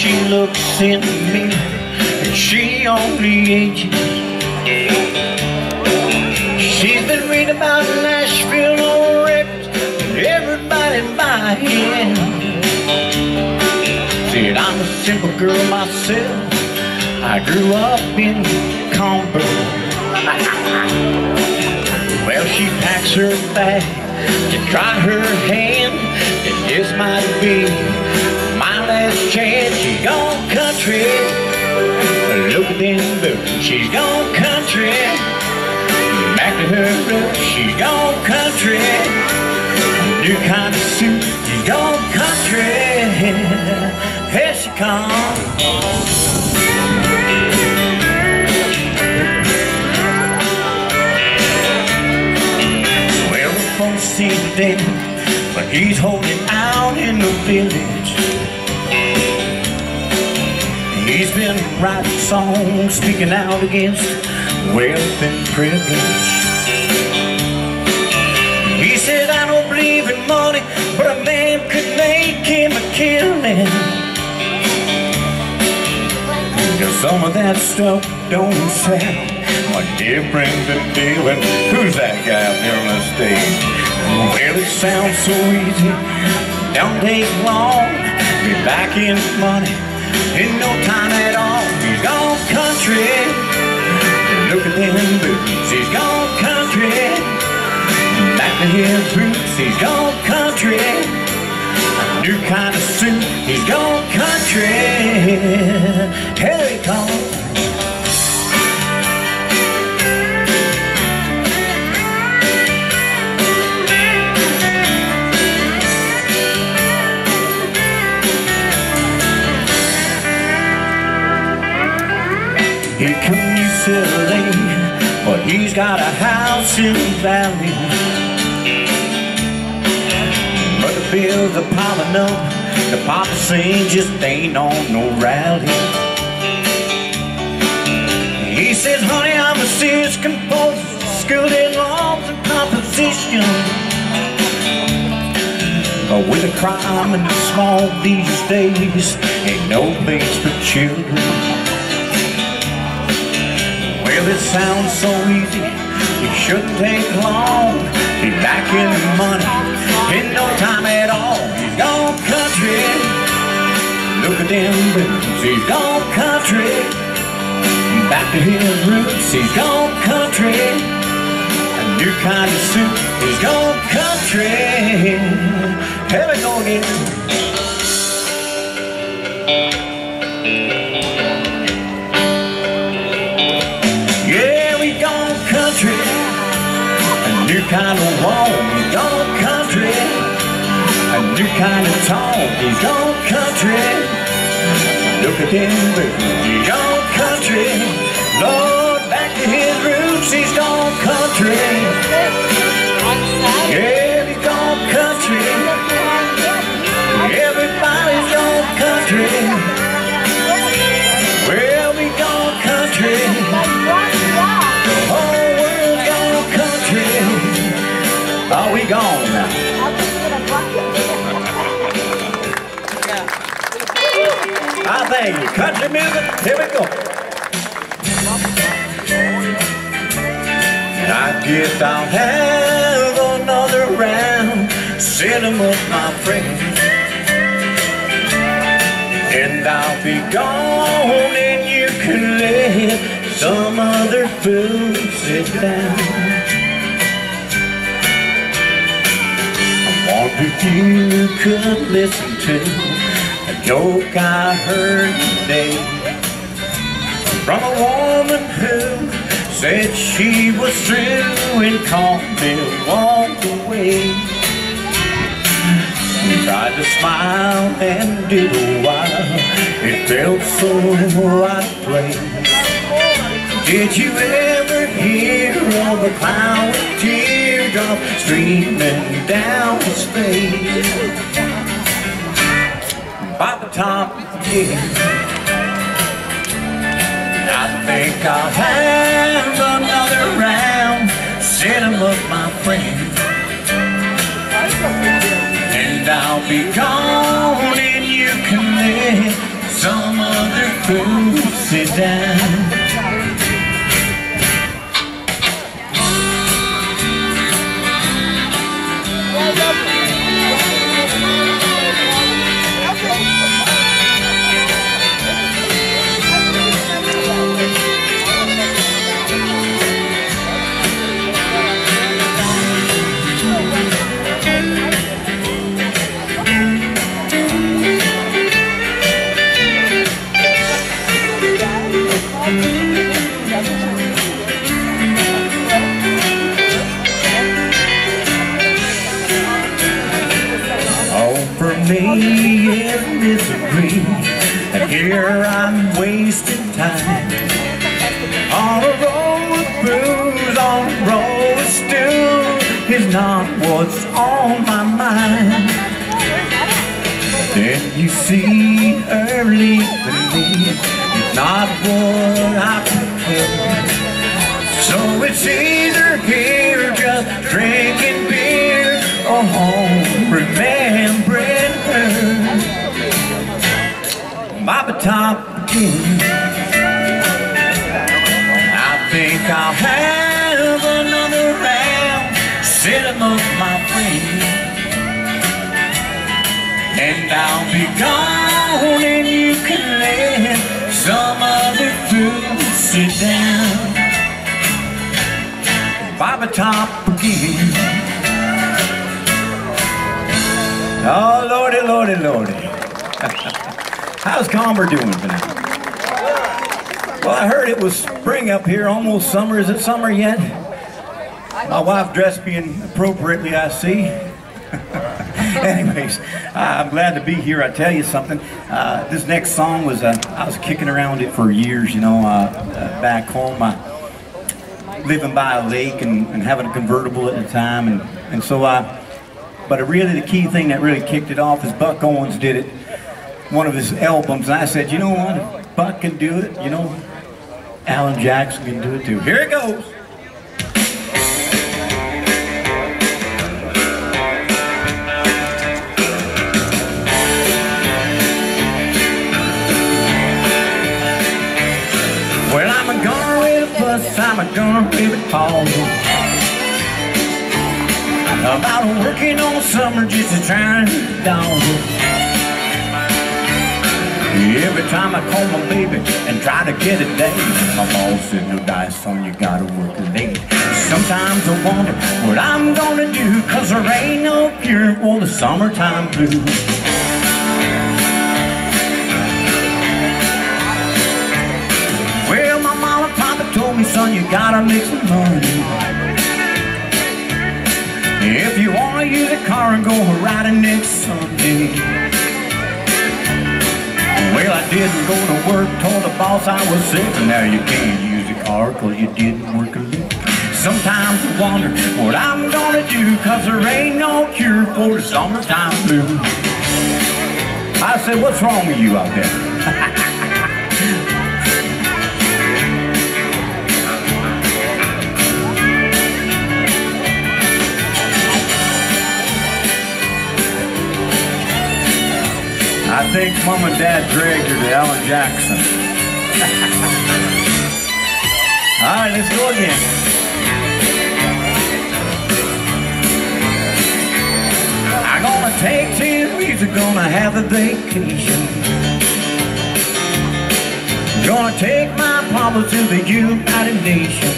she looks in mirror and she only ages. She's been reading about Nashville on records and everybody buying. Said I'm a simple girl myself. I grew up in Converse. well, she packs her bag to try her hand, and this might be last chance. She's gone country. Look at them boots. She's gone country. Back to her roots. She's gone country. New kind of suit. She's gone country. Here she comes. See dead, but he's holding out in the village. He's been writing songs, speaking out against wealth and privilege. He said, I don't believe in money, but a man could make him a killing. Cause some of that stuff don't sound much different than dealing. Who's that guy up there on the stage? Well, it sounds so easy, don't take long. Be back in money in no time at all. He's gone country. Look at them boots. He's gone country. Back to his roots. He's gone country. A new kind of suit. He's gone country. Here he comes. Got a house in the valley. But the bills are piling up, the papa saying just ain't on no rally. He says, honey, I'm a serious composer, skilled in laws and composition. But with a crime and a small these days, ain't no place for children. Well, it sounds so easy, it shouldn't take long. Be back in the money in no time at all. He's gone country. Look at them boots, he's gone country. Back to his roots, he's gone country. A new kind of suit, he's gone country. Here we go again. Kind of walk, we gone country. A new kind of talk, he's gone country. Look at them boots, he's country. Lord, back to his roots, he's gone country. Yeah, he's gone country. Everybody's gone country. Gone? I thank you. Country music, here we go. I guess I'll have another round, up, my friend. And I'll be gone and you can let some other fool sit down. If you could listen to a joke I heard today from a woman who said she was through and calmly walked away. Tried to smile and did a while, it felt so of place. Did you ever hear of a clown streaming down space. By the time yeah, I think I'll have another round. Set up, my friend. And I'll be gone and you can let some other fool sit down. Me in misery And here I'm wasting time. On a road of booze, on a road of stew Is not what's on my mind. Then you see early believe It's not what I prefer. So it's either here just drinking Bobby Top again. I think I'll have another round, set him my friend. And I'll be gone and you can let some other fool sit down. Bobby Top again. Oh, Lordy, Lordy, Lordy. How's Comber doing tonight? Well, I heard it was spring up here, almost summer. Is it summer yet? My wife dressed me appropriately, I see. Anyways, I'm glad to be here. I tell you something. Uh, this next song was, uh, I was kicking around it for years, you know, uh, uh back home. I, living by a lake and, and, having a convertible at the time. And, and so I, but really the key thing that really kicked it off is Buck Owens did it one of his albums, and I said, you know what, Buck can do it, you know, Alan Jackson can do it too. Here it goes. Well, I'm gonna read a bus, I'm gonna read a call About working all summer just to try and dog Every time I call my baby and try to get a date, my boss said, no dice son, you gotta work late. Sometimes I wonder what I'm gonna do, cause there ain't no cure for the summertime blues. Well, my mama and papa told me, son, you gotta make some money. If you wanna use a car and go riding next Sunday. I didn't go to work, told the boss I was sick, and now you can't use a car cause you didn't work a lick. Sometimes I wonder what I'm gonna do, cause there ain't no cure for the summertime blues. I said, what's wrong with you out there? I think mom and dad dragged her to Alan Jackson. All right, let's go again. I'm gonna take 10 weeks, I'm gonna have a vacation. Gonna take my papa to the United Nations.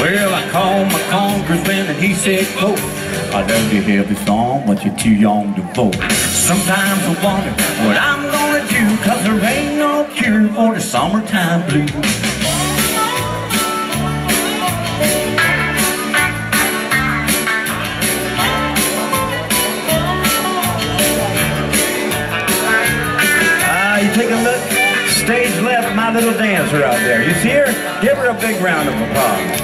Well, I called my congressman and he said, go. I know you hear the song, but you're too young to vote. Sometimes I wonder what I'm gonna do, cause there ain't no cure for the summertime blues. Ah, you take a look, stage left, my little dancer out there. You see her? Give her a big round of applause.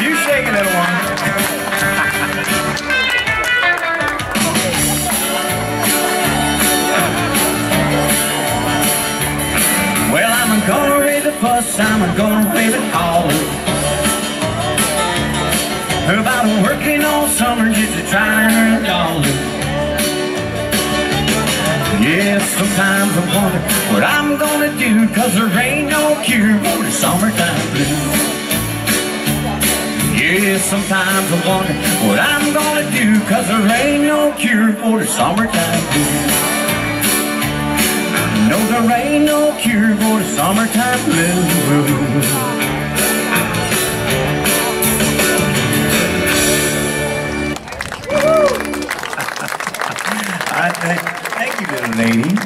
You shake it, little one. Sometimes I wonder what I'm gonna do, cause there ain't no cure for the summertime blues. Yeah, sometimes I wonder what I'm gonna do, cause there ain't no cure for the summertime blues. No, there ain't no cure for the summertime blues. Lady.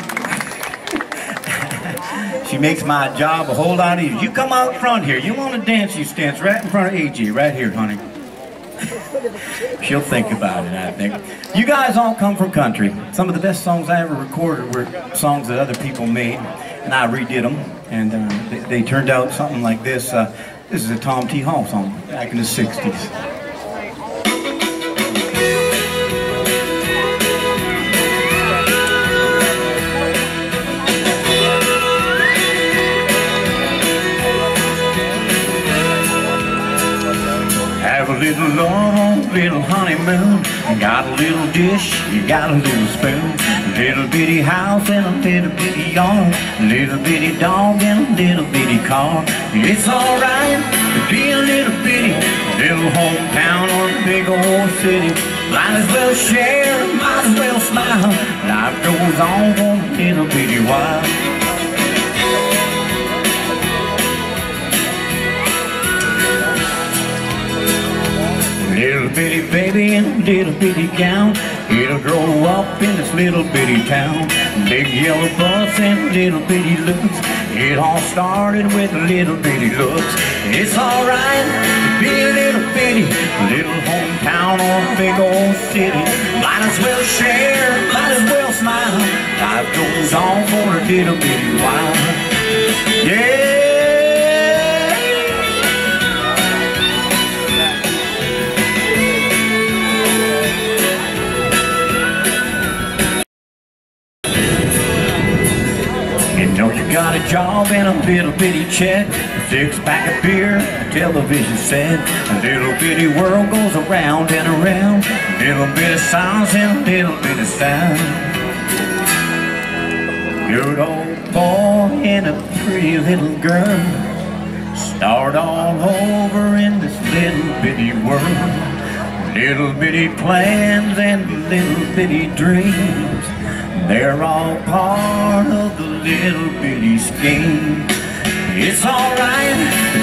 she makes my job a whole lot easier. You come out front here. You want to dance, you stand right in front of AG, right here, honey. She'll think about it, I think. You guys all come from country. Some of the best songs I ever recorded were songs that other people made, and I redid them, and uh, they, they, turned out something like this. Uh, this is a Tom T. Hall song back in the 60s. Little love, little honeymoon. Got a little dish, you got a little spoon. Little bitty house and a little bitty yard. Little bitty dog and a little bitty car. It's alright to be a little bitty, little hometown or a big old city. Might as well share, might as well smile. Life goes on for a little bitty while. Little bitty baby in a little bitty gown. It'll grow up in this little bitty town. Big yellow bus and little bitty looks. It all started with little bitty looks. It's alright to be a little bitty. Little hometown or big old city. Might as well share, might as well smile. Life goes on for a little bitty while. Yeah got a job and a little bitty check, a six pack of beer, a television set. A little bitty world goes around and around, a little bit of and a little bit of sound. Good old boy and a pretty little girl start all over in this little bitty world. Little bitty plans and little bitty dreams. They're all part of the little bitty scheme. It's alright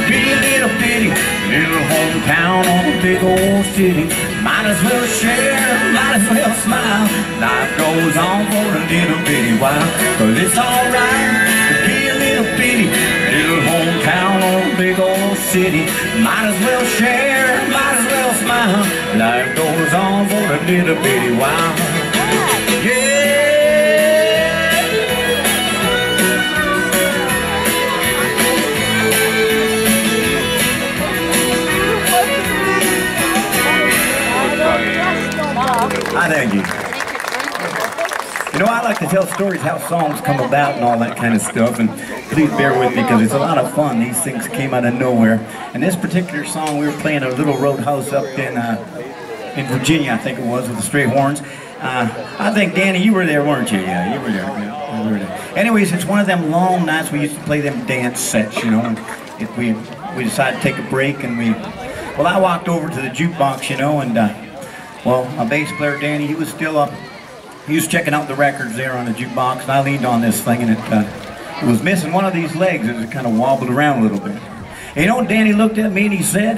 be a little bitty, little hometown or a big old city. Might as well share, might as well smile. Life goes on for a little bitty while. But it's alright be a little bitty, little hometown or a big old city. Might as well share, might as well smile. Life goes on for a little bitty while. Thank you. You know, I like to tell stories how songs come about and all that kind of stuff, and please bear with me because it's a lot of fun. These things came out of nowhere. And this particular song, we were playing a little roadhouse up in uh, in Virginia, I think it was, with the Strayhorns. Uh, I think, Danny, you were there, weren't you? Yeah, you were there. Yeah, you were there. Anyways, it's one of them long nights we used to play them dance sets, you know, and if we, we decided to take a break, and we, well, I walked over to the jukebox, you know, and uh, well, my bass player, Danny, he was still up. He was checking out the records there on the jukebox, and I leaned on this thing, and it, uh, it was missing one of these legs. It kind of wobbled around a little bit. And you know, Danny looked at me and he said,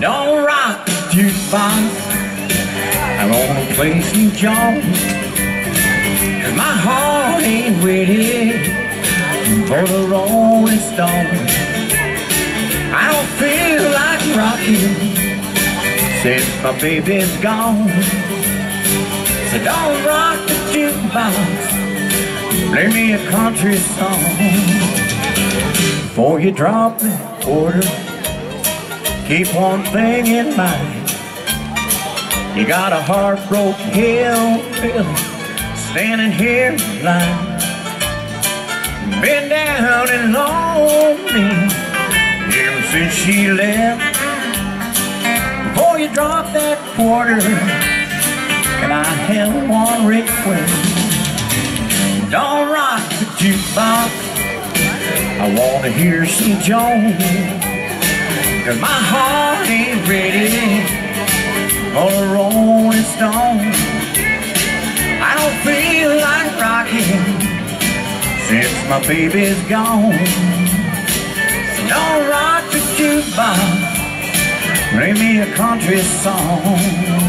Don't rock the jukebox. I wanna play some Jones. My heart ain't ready for the Rolling Stones. I don't feel like rocking since my baby's gone. So don't rock the jukebox, play me a country song. Before you drop the quarter, keep one thing in mind. You got a heartbroken hillbilly standing here in line. Been down and lonely ever since she left you drop that quarter and I have one request. Don't rock the jukebox. I want to hear some Jones. Cause my heart ain't ready for a Rolling Stone. I don't feel like rocking since my baby's gone. Don't rock the jukebox. Bring me a country song.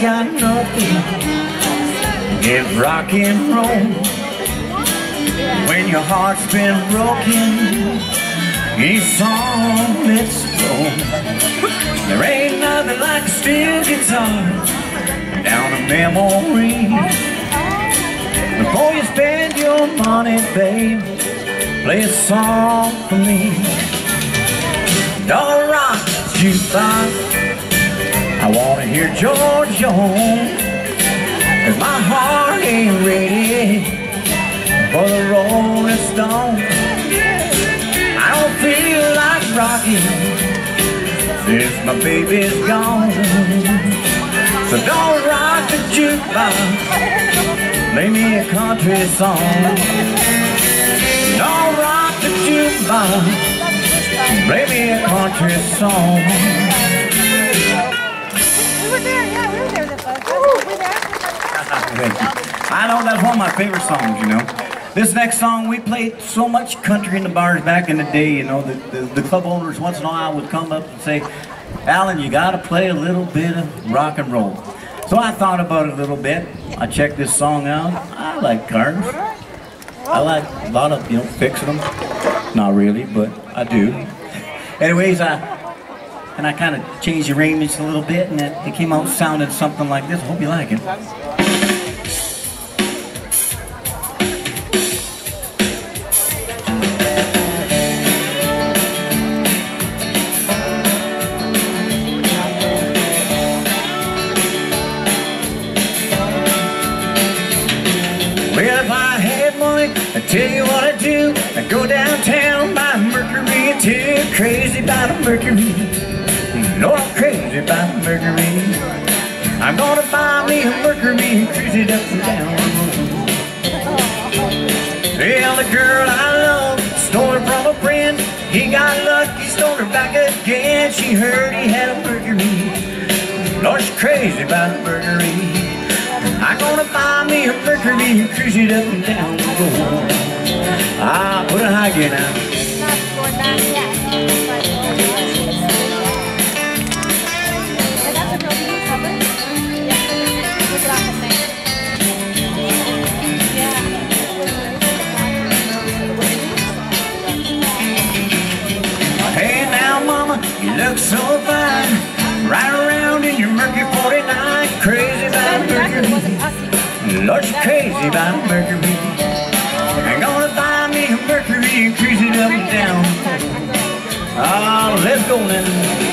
Got nothing against rock and roll. When your heart's been broken, each song let's go. There ain't nothing like a steel guitar down a memory. Before you spend your money, babe, play a song for me. Don't rock jukebox I wanna hear George Jones Cause my heart ain't ready For the Rolling Stone I don't feel like rocking Since my baby's gone. So don't rock the jukebox. Play me a country song. Don't rock the jukebox. Play me a country song I know that's one of my favorite songs, you know. This next song, we played so much country in the bars back in the day, you know, the, the, the club owners once in a while would come up and say, Alan, you got to play a little bit of rock and roll. So I thought about it a little bit. I checked this song out. I like cars. I like a lot of, you know, fixing them. Not really, but I do. Anyways, I and I kind of changed the arrangements a little bit, and it, it came out sounding something like this. Hope you like it. Go downtown, buy Mercury too, crazy about a Mercury. No, I'm crazy about a Mercury. I'm gonna buy me a Mercury cruise it up and down Well, the girl I love stole her from a friend. He got lucky, stole her back again. She heard he had a Mercury. Lord, she's crazy about a Mercury. I'm gonna buy me a and cruise it up and down the road. Put it high now. Hey now mama, you look so fine Right 49 Crazy about Mercury. Lord, you crazy about Mercury. I'm gonna buy me a Mercury And cruise it up and down. Oh, let's go now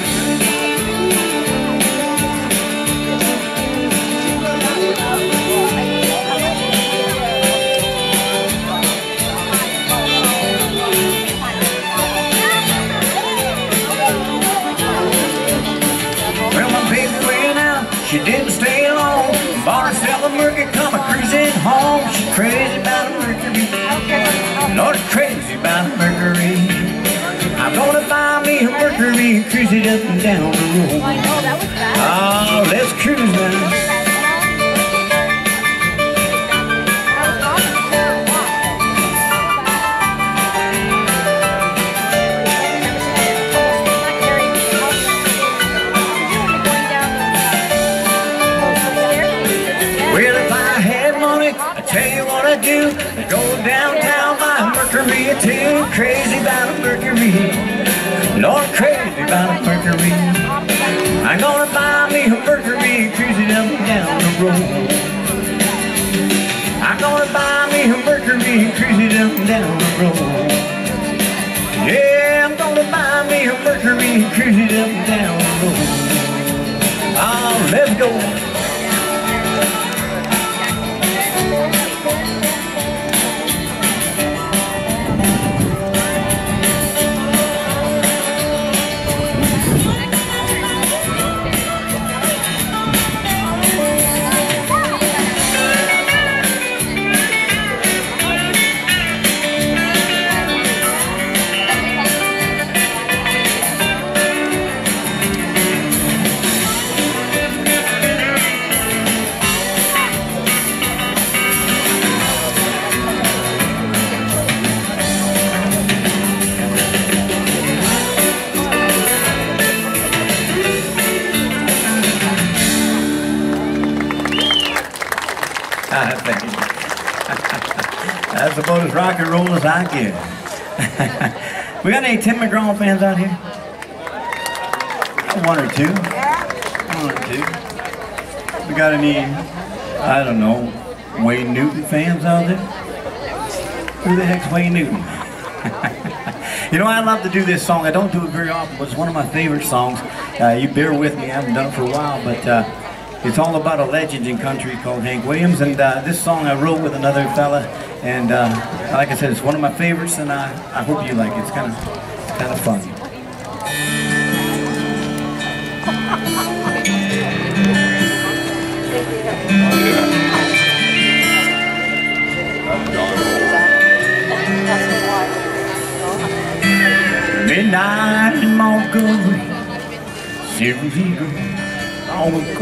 I'm gonna buy me a Mercury and cruise it up and down the road. Yeah, I'm gonna buy me a Mercury and cruise it up and down the road. Oh, let's go. That's about as rock and roll as I get. we got any Tim McGraw fans out here? One or two. One or two. We got any, I don't know, Wayne Newton fans out there? Who the heck's Wayne Newton? you know, I love to do this song. I don't do it very often, but it's one of my favorite songs. Uh, you bear with me, I haven't done it for a while, but uh, it's all about a legend in country called Hank Williams, and uh, this song I wrote with another fella, and uh, like I said, it's one of my favorites, and I, I hope you like it. It's kind of kind of fun. Midnight in Montgomery, Silver Eagle, on the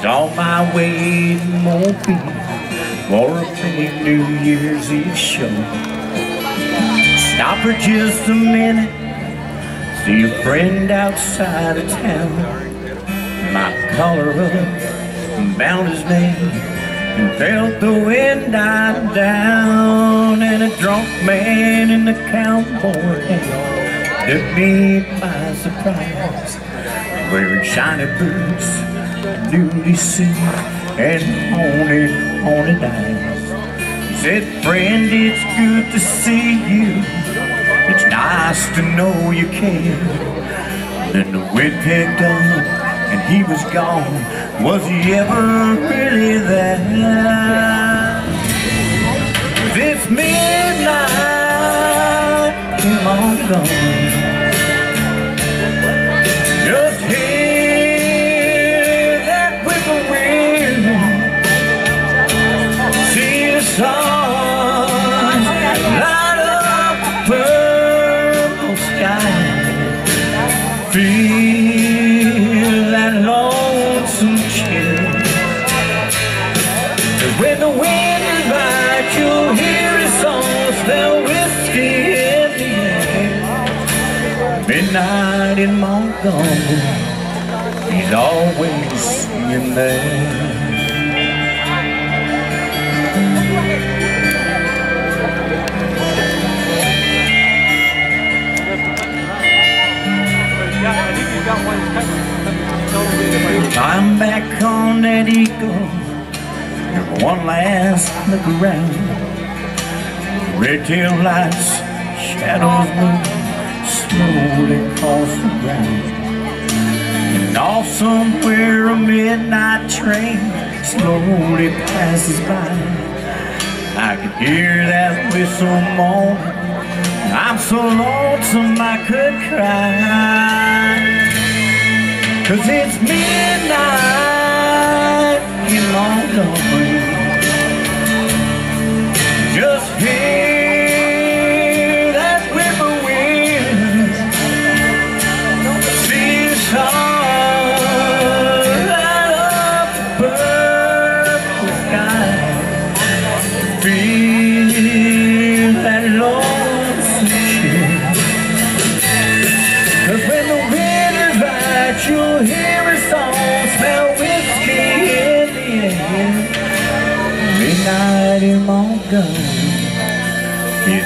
was on my way to Mobile for a big New Year's Eve show. Stop for just a minute, see a friend outside of town. My collar up, bound his name, and felt the wind die down. And a drunk man in the cowboy hat took me by surprise, wearing shiny boots duty suit and haunted, haunted eyes. He said, friend, it's good to see you. It's nice to know you care. Then the wind picked up and he was gone. Was he ever really there? This midnight came on gone. In Montgomery, he's always singing there. I'm back on that eagle, one last look around. Red tail lights, shadows move the ground. And off somewhere a midnight train slowly passes by. I can hear that whistle moan. I'm so lonesome I could cry. Cause it's midnight in Montgomery. Just here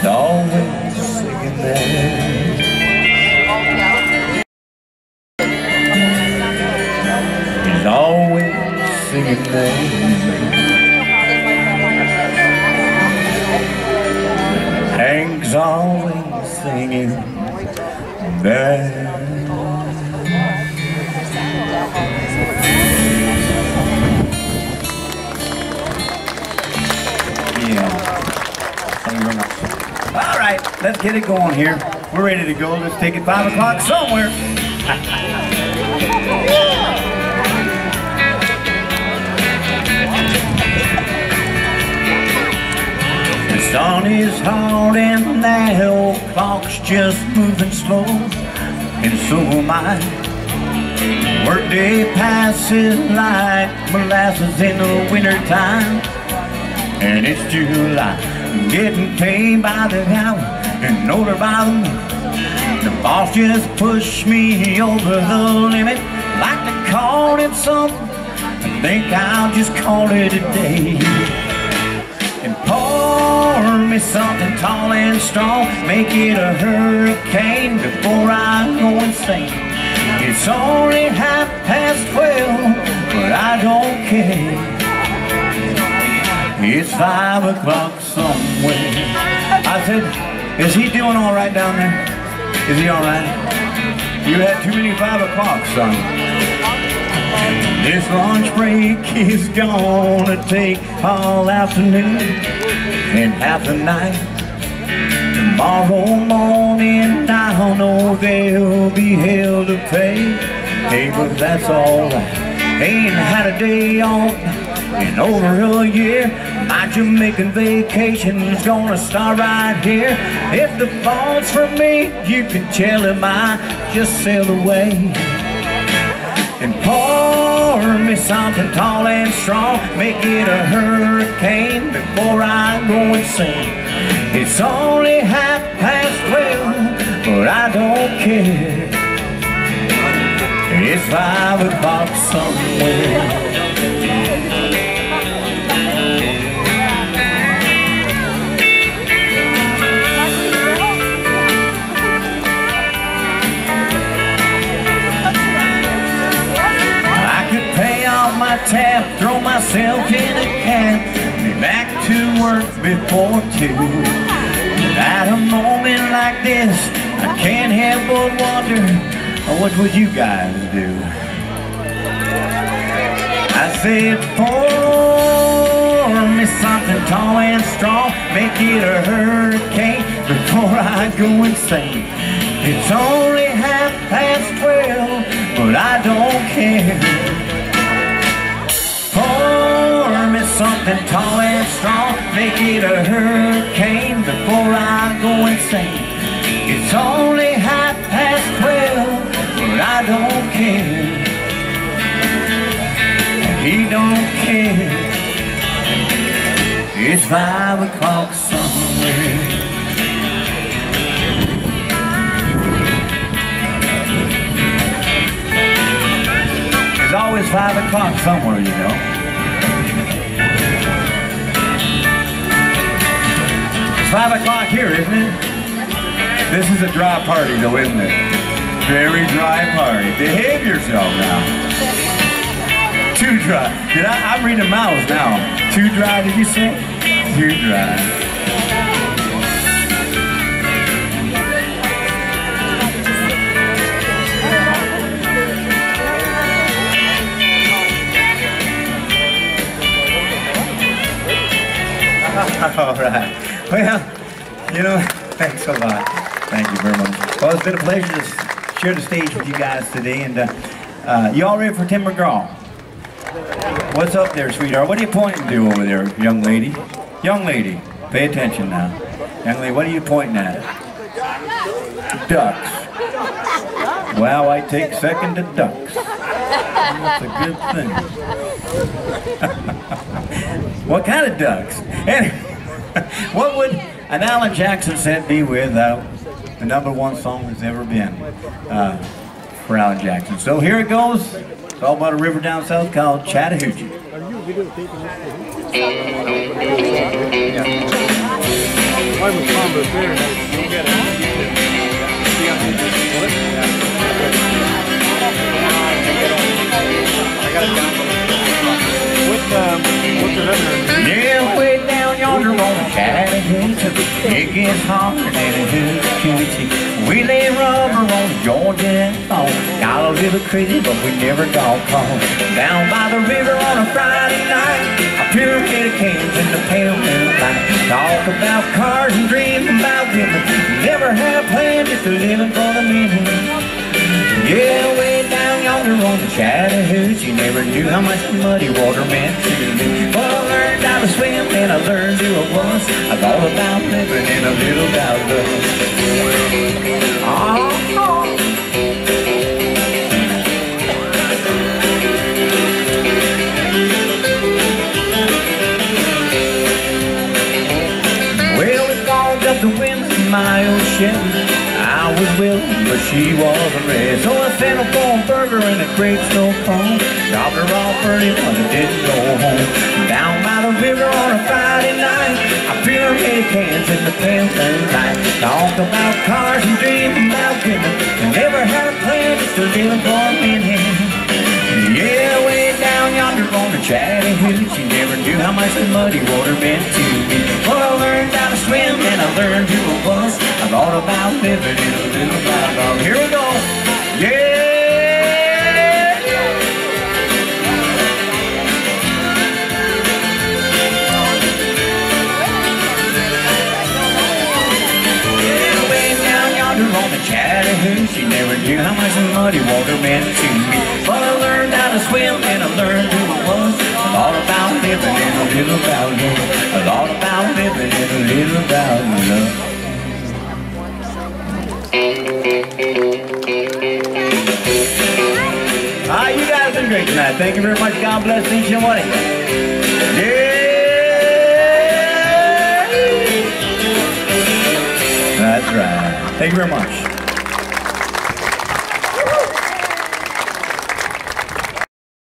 and always singing there. He's always singing there. Hank's always singing there. All right, let's get it going here. We're ready to go. Let's take it five o'clock somewhere. The sun is hard and that old clock's just moving slow, and so am I. Workday passes like molasses in the wintertime, and it's July. Getting paid by the hour and older by the month. The boss just pushed me over the limit. Like to call it something, I think I'll just call it a day. And pour me something tall and strong, make it a hurricane before I go insane. It's only half past twelve, but I don't care. It's five o'clock somewhere. I said, is he doing all right down there? Is he all right? You had too many five o'clocks, son. This lunch break is gonna take all afternoon and half the night. Tomorrow morning I'll know they'll be hell to pay. Hey, but that's alright. Ain't had a day off in over a year. My Jamaican vacation's gonna start right here. If the fall's for me, you can tell him I just sailed away. And pour me something tall and strong, make it a hurricane before I go insane. It's only half past twelve, but I don't care. It's five o'clock somewhere. Myself in a cab, be back to work before two. But at a moment like this, I can't help but wonder, oh, what would you guys do? I said, pour me something tall and strong, make it a hurricane before I go insane. It's only half past twelve, but I don't care. Something tall and strong, make it a hurricane before I go insane. It's only half past twelve, but I don't care. He don't care. It's five o'clock somewhere. It's always five o'clock somewhere, you know. It's five o'clock here, isn't it? This is a dry party, though, isn't it? Very dry party. Behave yourself now. Too dry. Did I? I'm reading mouths now. Too dry, did you say? Too dry. All right. Well, you know, thanks a lot. Thank you very much. Well, it's been a pleasure to share the stage with you guys today. And uh, uh, you all ready for Tim McGraw? What's up there, sweetheart? What are you pointing to over there, young lady? Young lady, pay attention now. Young lady, what are you pointing at? Ducks. Wow, I take second to ducks. That's a good thing. what kind of ducks? And what would an Alan Jackson set be without the number one song that's ever been uh, for Alan Jackson? So here it goes. It's all about a river down south called Chattahoochee. Way down yonder on the Chattahoochee. It gets hotter than a hoochie We lay rubber on Georgia phone. Got a little crazy, but we never got caught. Down by the river on a Friday night, a pyramid of cans in the pale moonlight. Talk about cars and dreams about women. Never had plans, just living for the minute. Yeah, way down yonder on the Chattahoochee, never knew how much muddy water meant to me. Well, I learned how to swim and I learned to it once. I thought about living in a little Oh. It fogged up the wind in my old. I was willing, but she wasn't ready. So I sent a phone burger and a great snow cone. Dropped her off early, but I didn't go home. Down by the river on a Friday night, I pyramid cans in the pale light. Talked about cars and dreamed about women. Never had a plan, just to live for a minute. Yeah, way down yonder on the Chattahoochee, she never knew how much the muddy water meant to me. Learned how to swim and I learned who I was. I thought about living in a little dog. Here we go. Yeah. The Chattahoochee She never knew how much muddy water meant to me But I learned how to swim and I learned who I was All about living in a little about love All about living in a little about love Ah, you guys have been great tonight. Thank you very much. God bless each and one of you. Yeah. That's right. Thank you very much.